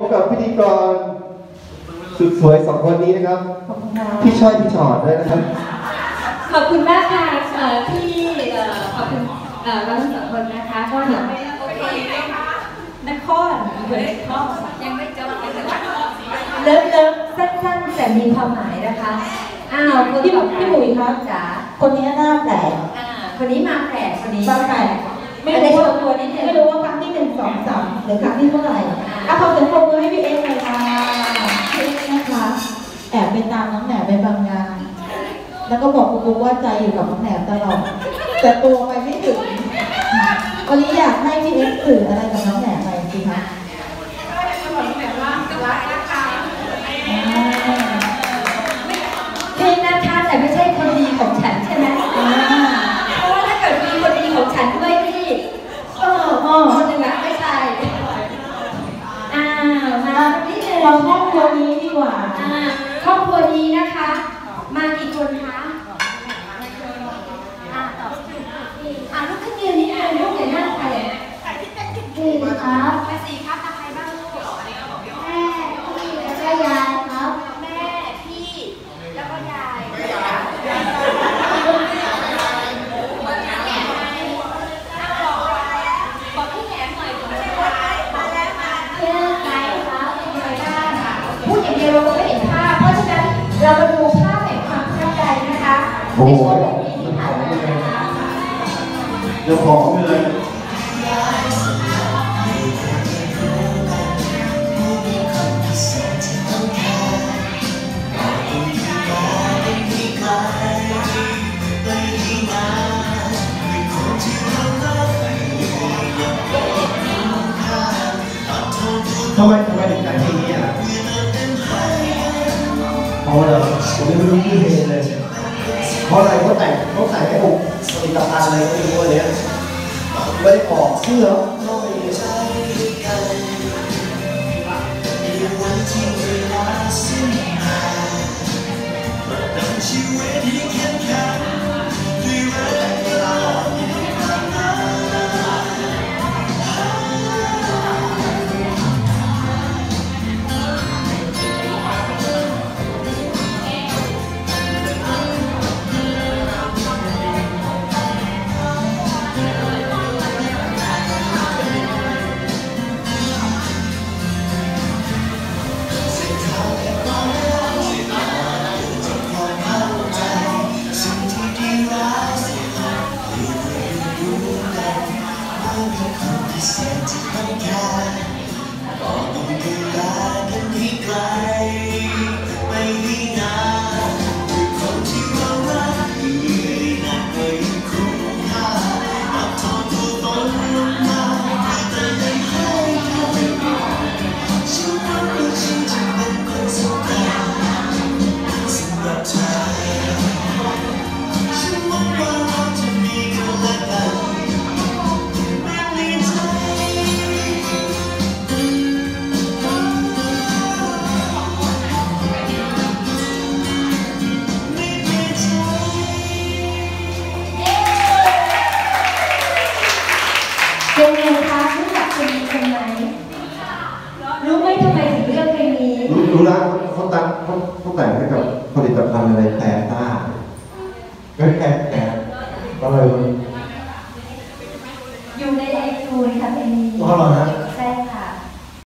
พบกับพิธีกรสุดสวยสองคนนี้นะครับ ขอบคุณค่ะพี่ชอยพี่ชอดด้วยนะครับขอบคุณมากค่ะเอ่อที่เอ่อขอบคุณเอ่อเราทั้งสองคนนะคะก็เดี๋ยวไม่โอเคไหมคะนครเฮ้ยยังไม่จบเลิฟเลิฟสั้นๆแต่มีความหมายนะคะอ้าวคนพี่ต่อไปพี่หมุยครับจ๋าคนนี้หน้าแปลกอ่าคนนี้มาแปลกคนนี้มาแปลกไม่ไม่รู้รู้ว่าว่าตัวนิดนึงไม่รู้ว่าครั้งที่หนึ่งสองสามหรือครั้งที่เท่าไหร่อะขอเสียงปรบมือ แล้วก็บอกกูกูว่าใจอยู่กับน้องแหนมตลอด แต่ตัวไปไม่ถึง วันนี้อยากให้พี่เอ็กซ์สื่ออะไรกับน้องแหนมไปสิคะอ่าพี่นะคะแต่ไม่ใช่คนดีของฉันใช่ไหมอ่าเพราะว่าถ้าเกิดมีคนดีของฉันด้วยนี่เออเออคนหนึ่งอะไม่ใช่อ้าวมานิดนึงเราครอบครัวนี้ดีกว่าอ่าครอบครัวนี้นะคะ มากี่คนคะอ่าตอบอ่าลูกขึ้นยืนนิดนึงลูกอย่านั่งไป สี่ ครับมาสี่ครับทำใครบ้างลูกแม่พี่แล้วก็ยายครับ แม่พี่แล้วก็ยายบอกพี่แหนมหน่อยไม่ใช่คนมาแล้วมาเชื่อใครครับพูดอย่างเดียวเราไม่เห็นภาพเพราะฉะนั้นเรามาดูภาพแห่งความประทับใจนะคะในช่วงหกปีที่ผ่านมานะคะเดี๋ยวขอ ทำไมทำไมถึงแต่งเพลงนี้อะเพราะอะไรผมไม่รู้ชื่อเพลงเลยเพราะอะไรเขาแต่งเขาใส่ให้ผมผลิตภัณฑ์อะไรก็ไม่รู้อันเนี้ยไม่ได้ออกเสื้อเข้าไป เป็นไงคะรู้จักเพลงนี้เป็ไหมรู้ไหมทำไมถึงเลือกเพลงนี้รู้รู้ละเขาตั้งเขาเขาแต่งให้กับผลิตภัณฑ์อะไรแต่ต้าก็แค่แต่ก็เลยอยู่ในไอจูนค่ะเพลงนี้อ๋อเหรอฮะ